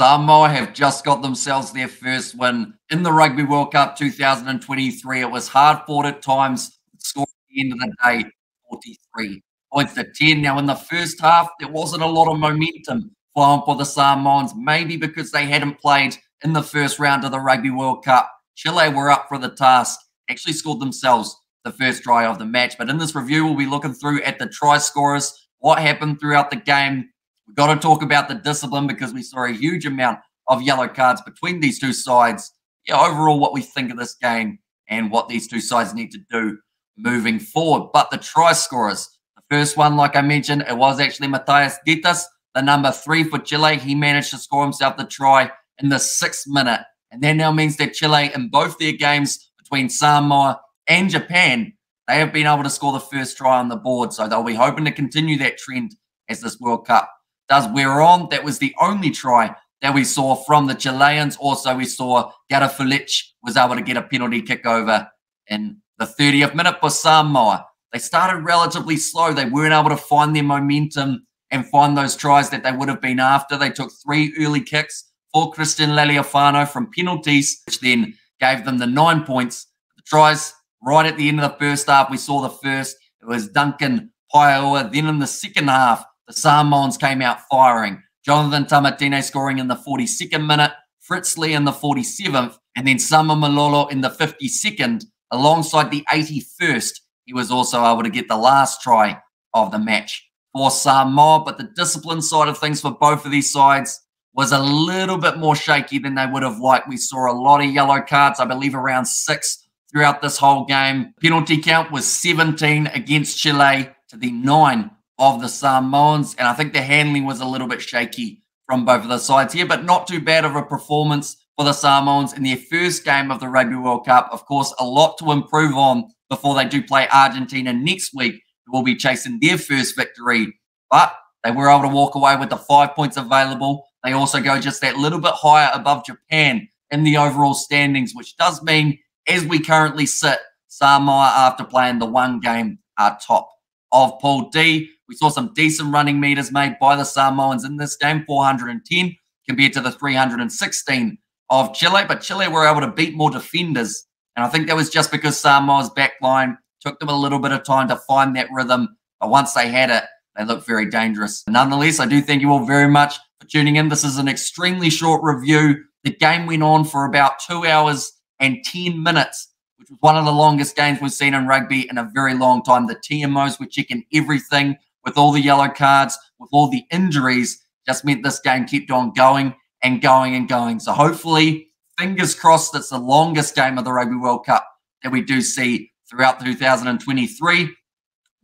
Samoa have just got themselves their first win in the Rugby World Cup 2023. It was hard fought at times. Score at the end of the day, 43 points to 10. Now, in the first half, there wasn't a lot of momentum flowing um, for the Samoans, maybe because they hadn't played in the first round of the Rugby World Cup. Chile were up for the task, actually scored themselves the first try of the match. But in this review, we'll be looking through at the try scorers, what happened throughout the game, We've got to talk about the discipline because we saw a huge amount of yellow cards between these two sides. Yeah, overall, what we think of this game and what these two sides need to do moving forward. But the try scorers, the first one, like I mentioned, it was actually Matthias Dittus, the number three for Chile. He managed to score himself the try in the sixth minute. And that now means that Chile, in both their games between Samoa and Japan, they have been able to score the first try on the board. So they'll be hoping to continue that trend as this World Cup does wear on. That was the only try that we saw from the Chileans. Also, we saw Garafulich was able to get a penalty kick over in the 30th minute for Samoa. They started relatively slow. They weren't able to find their momentum and find those tries that they would have been after. They took three early kicks for Christian Leali'ifano from penalties, which then gave them the nine points. The tries right at the end of the first half, we saw the first. It was Duncan Paia'aua. Then in the second half, the Samoans came out firing. Jonathan Taumateine scoring in the 42nd minute, Fritz Lee in the 47th, and then Sama Malolo in the 52nd, alongside the 81st. He was also able to get the last try of the match for Samoa. But the discipline side of things for both of these sides was a little bit more shaky than they would have liked. We saw a lot of yellow cards, I believe around six throughout this whole game. Penalty count was 17 against Chile to the nine of the Samoans. And I think the handling was a little bit shaky from both of the sides here, but not too bad of a performance for the Samoans in their first game of the Rugby World Cup. Of course, a lot to improve on before they do play Argentina next week, who will be chasing their first victory. But they were able to walk away with the five points available. They also go just that little bit higher above Japan in the overall standings, which does mean, as we currently sit, Samoa, after playing the one game, are top of Pool D. We saw some decent running meters made by the Samoans in this game, 410 compared to the 316 of Chile. But Chile were able to beat more defenders. And I think that was just because Samoa's backline took them a little bit of time to find that rhythm. But once they had it, they looked very dangerous. Nonetheless, I do thank you all very much for tuning in. This is an extremely short review. The game went on for about two hours and 10 minutes, which was one of the longest games we've seen in rugby in a very long time. The TMOs were checking everything with all the yellow cards, with all the injuries, just meant this game kept on going and going and going. So hopefully, fingers crossed, it's the longest game of the Rugby World Cup that we do see throughout 2023.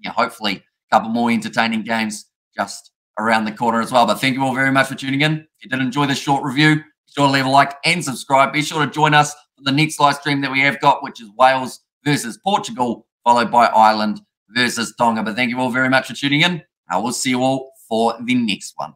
Yeah, hopefully, a couple more entertaining games just around the corner as well. But thank you all very much for tuning in. If you did enjoy this short review, be sure to leave a like and subscribe. Be sure to join us for the next live stream that we have got, which is Wales versus Portugal, followed by Ireland versus Tonga. But thank you all very much for tuning in. I will see you all for the next one.